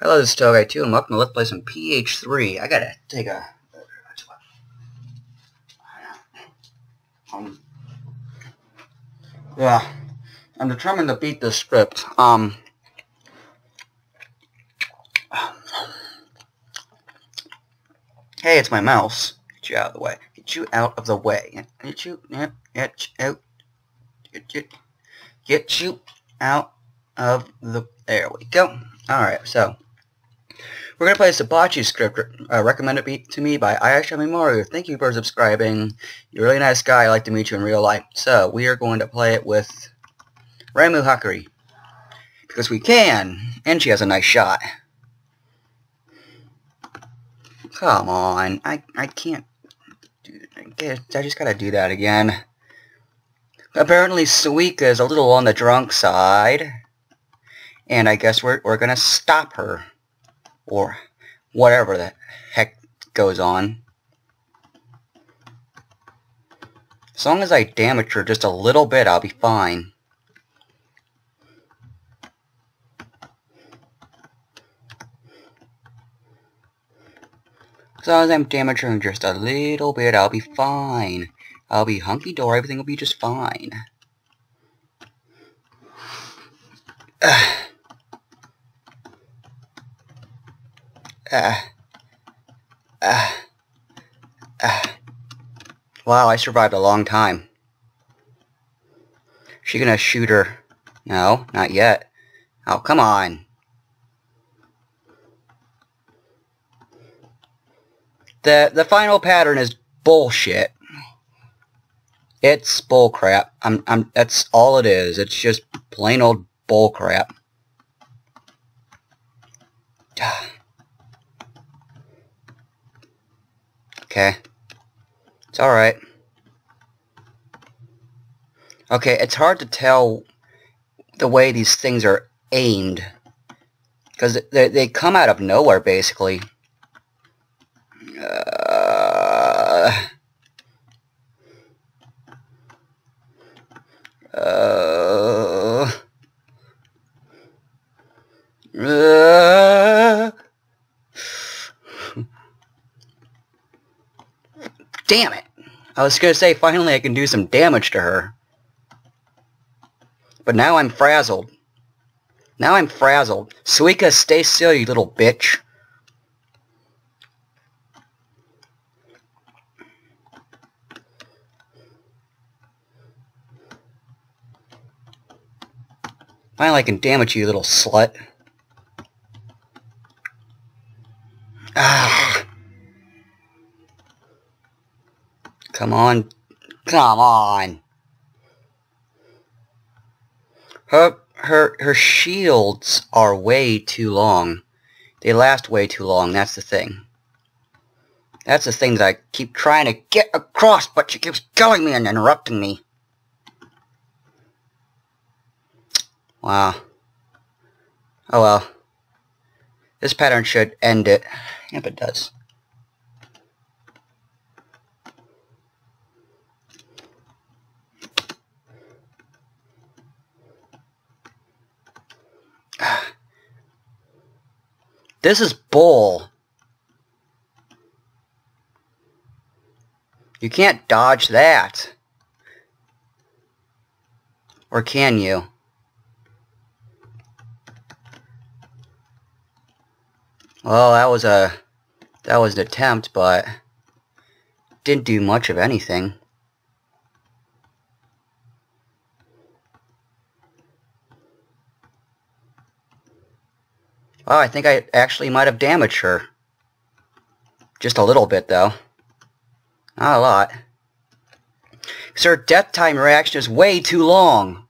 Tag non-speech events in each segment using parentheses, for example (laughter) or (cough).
Hello, this is Touhou Guy 2 and welcome to Let's Play some PH3. I gotta take a... Um, yeah, I'm determined to beat this script. Um... Hey, it's my mouse. Get you out of the way. Get you out of the way. Get you... Get you out... Get you... Get you out of the... There we go. Alright, so... We're going to play Ibachi script uh, recommended to me by Aya Shameymaru. Thank you for subscribing. You're a really nice guy. I'd like to meet you in real life. So, we are going to play it with Reimu Hakurei. Because we can. And she has a nice shot. Come on. I, I can't... Do, I just gotta do that again. Apparently Suika is a little on the drunk side. And I guess we're, we're gonna stop her or whatever the heck goes on. As long as I damage her just a little bit, I'll be fine. As long as I'm damaging her just a little bit, I'll be fine. I'll be hunky-dory, everything will be just fine. (sighs) Ah. Ah. Ah. Wow, I survived a long time. She gonna shoot her? No, not yet. Oh, come on. The the final pattern is bullshit. It's bullcrap. I'm I'm that's all it is. It's just plain old bullcrap. (sighs) Okay. It's alright. Okay, it's hard to tell the way these things are aimed. Because they, they come out of nowhere, basically. Uh, uh, uh, Damn it! I was gonna say finally I can do some damage to her. But now I'm frazzled. Now I'm frazzled. Suika, stay still, you little bitch. Finally I can damage you, little slut. Ah. Come on. Come on. Her, her, her shields are way too long. They last way too long, that's the thing. That's the thing that I keep trying to get across, but she keeps killing me and interrupting me. Wow. Oh well. This pattern should end it. Yep, it does. This is bull. You can't dodge that. Or can you? Well, that was a that was an attempt, but didn't do much of anything. Oh, I think I actually might have damaged her. Just a little bit, though. Not a lot. Because her death time reaction is way too long.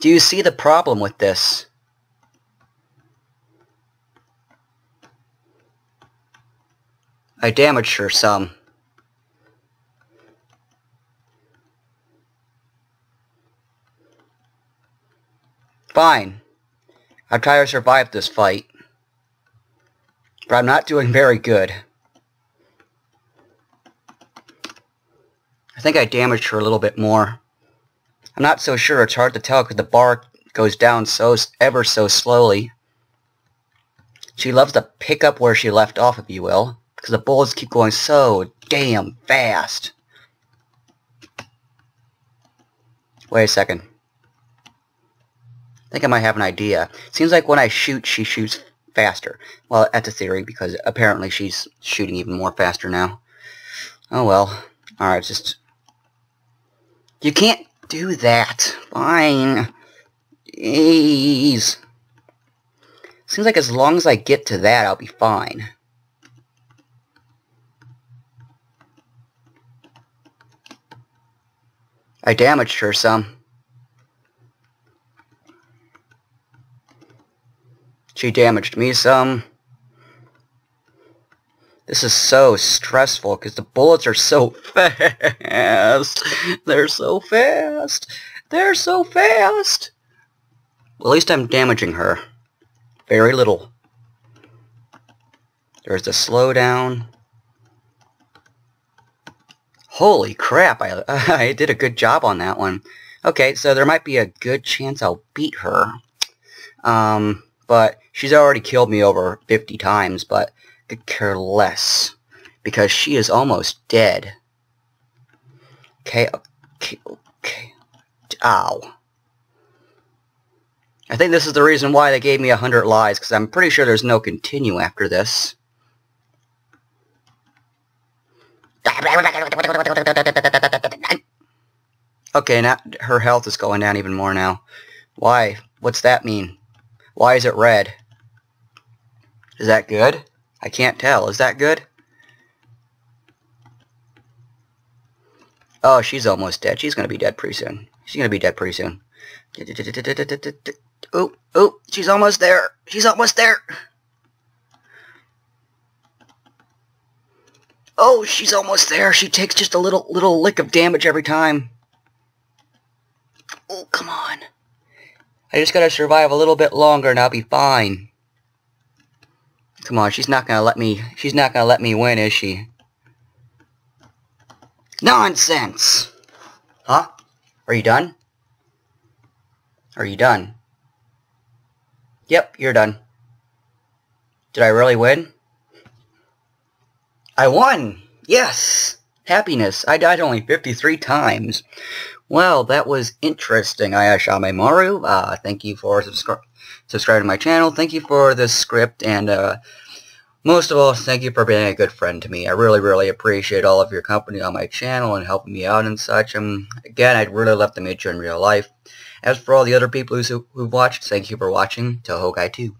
Do you see the problem with this? I damaged her some. Fine. I've tried to survive this fight. But I'm not doing very good. I think I damaged her a little bit more. I'm not so sure. It's hard to tell because the bar goes down so ever so slowly. She loves to pick up where she left off, if you will, because the bullets keep going so damn fast. Wait a second. I think I might have an idea. Seems like when I shoot, she shoots faster. Well, that's a theory, because apparently she's shooting even more faster now. Oh well. Alright, just... You can't do that. Fine. Jeez. Seems like as long as I get to that, I'll be fine. I damaged her some. She damaged me some. This is so stressful because the bullets are so (laughs) fast. They're so fast. They're so fast. Well, at least I'm damaging her. Very little. There's the slowdown. Holy crap, I, (laughs) I did a good job on that one. Okay, so there might be a good chance I'll beat her. Um, but she's already killed me over 50 times, but could care less. Because she is almost dead. Okay, okay, okay. Ow. I think this is the reason why they gave me a hundred lives, because I'm pretty sure there's no continue after this. Okay, now her health is going down even more now. Why? What's that mean? Why is it red? Is that good? I can't tell. Is that good? Oh, she's almost dead. She's going to be dead pretty soon. She's going to be dead pretty soon. Oh, oh, she's almost there. She's almost there. Oh, she's almost there. She takes just a little little lick of damage every time. Oh, come on. I just gotta survive a little bit longer and I'll be fine. Come on, she's not gonna let me she's not gonna let me win, is she? Nonsense! Huh? Are you done? Are you done? Yep, you're done. Did I really win? I won! Yes! Happiness. I died only 53 times. Well, that was interesting, Aya Shameymaru. Uh, thank you for subscri subscribing to my channel. Thank you for this script, and uh, most of all, thank you for being a good friend to me. I really, really appreciate all of your company on my channel and helping me out and such. And again, I'd really love to meet you in real life. As for all the other people who've watched, thank you for watching. Touhou Guy 2.